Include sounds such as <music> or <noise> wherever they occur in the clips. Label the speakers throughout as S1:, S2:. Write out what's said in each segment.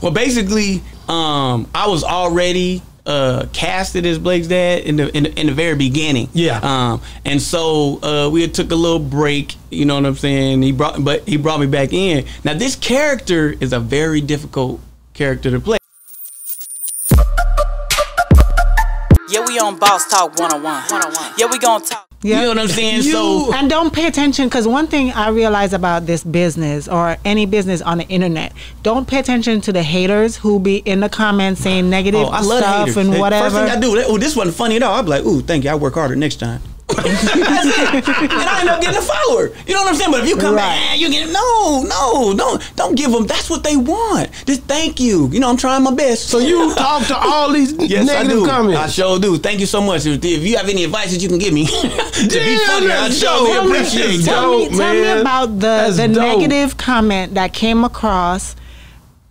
S1: Well, basically, um, I was already uh, casted as Blake's dad in the, in the in the very beginning.
S2: Yeah.
S1: Um, and so uh, we had took a little break. You know what I'm saying? He brought, but he brought me back in. Now this character is a very difficult character to play.
S3: Yeah, we on Boss Talk 101. 101. Yeah, we gonna talk.
S1: You know what I'm saying? so
S4: and don't pay attention because one thing I realize about this business or any business on the internet, don't pay attention to the haters who be in the comments saying oh, negative
S1: oh, I
S4: stuff and whatever.
S1: First thing I do, oh, this wasn't funny at all. I'd be like, ooh, thank you. I work harder next time. That's it. and I end up getting a follower. You know what I'm saying? But if you come
S4: Right.
S1: back, and you get no, no, don't, don't give them. That's what they want. Just thank you. You know, I'm trying my best.
S2: So you talk to all these <laughs>
S1: Yes, I
S2: negative
S1: do.
S2: comments.
S1: I sure do. Thank you so much. If, if you have any advice that you can give me <laughs> to be
S2: Damn,
S1: funny, I
S2: that's
S1: surely appreciate
S2: That's
S1: it.
S4: tell me,
S2: dope,
S4: tell me about the
S2: That's
S4: the
S2: dope.
S4: negative comment that came across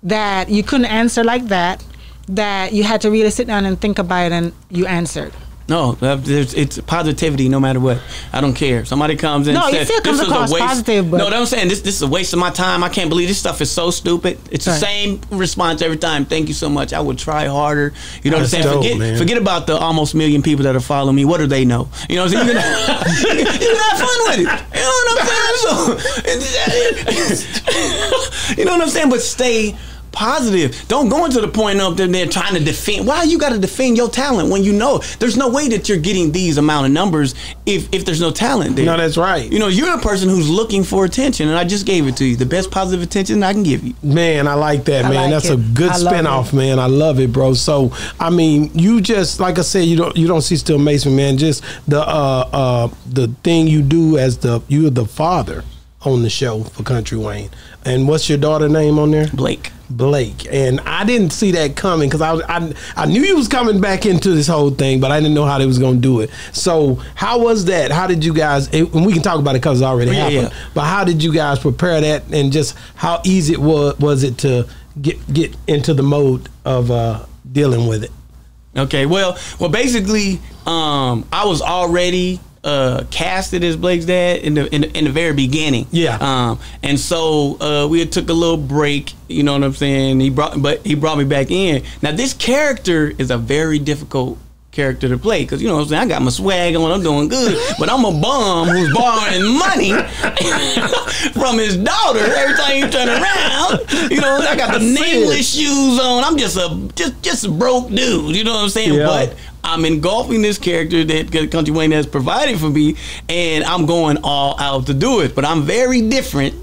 S4: that you couldn't answer like that. That you had to really sit down and think about it, and you answered.
S1: No, uh, there's, it's positivity no matter what. I don't care. Somebody comes in.
S4: No,
S1: and
S4: it
S1: says,
S4: still comes
S1: this is a
S4: across
S1: waste.
S4: positive, but-
S1: no, what I'm saying this this is a waste of my time. I can't believe this stuff is so stupid. It's the same response every time. Thank you so much. I would try harder. You know
S2: That's
S1: what I'm saying?
S2: dope,
S1: forget
S2: man.
S1: forget about the almost million people that are following me. What do they know? You know what I'm saying? You can, <laughs> you can have fun with it. You know what I'm saying? So, <laughs> <laughs> you know what I'm saying? But stay positive. Don't go into the point of them there trying to defend. Why you got to defend your talent when you know there's no way that you're getting these amount of numbers if if there's no talent there.
S2: No, that's right.
S1: You know, you're a person who's looking for attention, and I just gave it to you. The best positive attention I can give you.
S2: Man, I like that,
S4: I
S2: man.
S4: like
S2: That's
S4: it.
S2: a good
S4: I love
S2: spinoff,
S4: it.
S2: man. I love it, bro. So, I mean, you just like I said, you don't you don't see still Mason, man. Just the uh uh the thing you do as the you're the father on the show for Kountry Wayne. And what's your daughter name on there?
S1: Blake.
S2: Blake, and I didn't see that coming because I, was- I I knew you was coming back into this whole thing, but I didn't know how they was gonna do it. So how was that? How did you guys? And we can talk about it because it already
S1: Yeah,
S2: happened.
S1: yeah.
S2: But how did you guys prepare that, and just how easy it was was it to get get into the mode of uh, dealing with it?
S1: Okay, well, well, basically, um, I was already uh, casted as Blake's dad in the, in the in the very beginning.
S2: Yeah.
S1: Um, and so uh, we had took a little break. You know what I'm saying? He brought, but he brought me back in. Now this character is a very difficult character to play because you know what I'm saying I got my swag on, I'm doing good, but I'm a bum who's borrowing money <laughs> from his daughter every time you turn around. You know, I got the nameless shoes on. I'm just a just just a broke dude. You know what I'm saying?
S2: Yeah.
S1: But I'm engulfing this character that Kountry Wayne has provided for me, and I'm going all out to do it. But I'm very different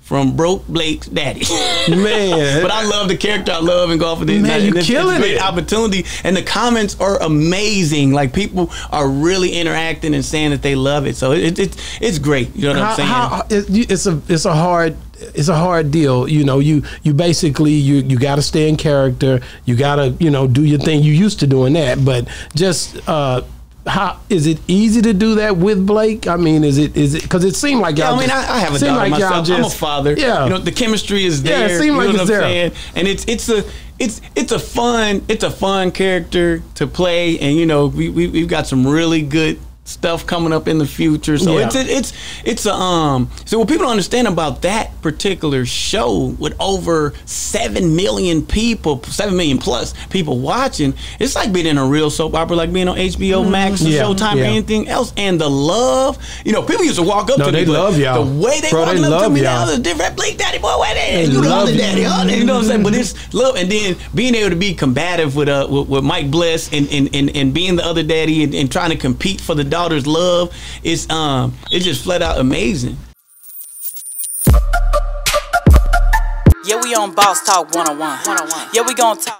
S1: from broke Blake's daddy. <laughs>
S2: Man.
S1: but I love the character. I love engulfing it.
S2: Man, you
S1: it's- it's
S2: killing it.
S1: opportunity, and the comments are amazing. Like people are really interacting and saying that they love it. So it, it's it's great. You know what I'm saying?
S2: how, it's a it's a hard it's a hard deal. You know, you you basically you you got to stay in character. You got to you know do your thing. You used to doing that, but just. uh how is it easy to do that with Blake? I mean, is it is it because it seemed like
S1: Yeah,
S2: y'all
S1: I mean,
S2: just-
S1: I, I have a daughter
S2: like
S1: myself. I'm a father.
S2: Yeah,
S1: you know, the chemistry is there.
S2: Yeah, it seemed
S1: you
S2: like
S1: know
S2: it's there.
S1: Saying? And it's it's a it's it's a fun it's a fun character to play, and you know, we, we we've got some really good stuff coming up in the future. So
S2: Yeah.
S1: it's it's it's a um. So what people don't understand about that particular show with over seven million people, seven million plus people watching, it's like being in a real soap opera, like being on HBO Max or
S2: Yeah,
S1: Showtime
S2: yeah.
S1: or anything else. And the love, you know, people used to walk up
S2: No,
S1: to
S2: they
S1: me,
S2: love y'all.
S1: The way they
S2: Bro,
S1: walking
S2: they
S1: up to me now is different. Blake Daddy boy, where they? You the
S2: love
S1: other
S2: you.
S1: daddy, oh, you know what I'm saying? But it's love, and then being able to be combative with uh with, with Mike Bless and, and and and being the other daddy and, and trying to compete for the daughter's love is um it's just flat out amazing.
S3: Yeah, we on Boss Talk 101. Yeah, we gonna talk.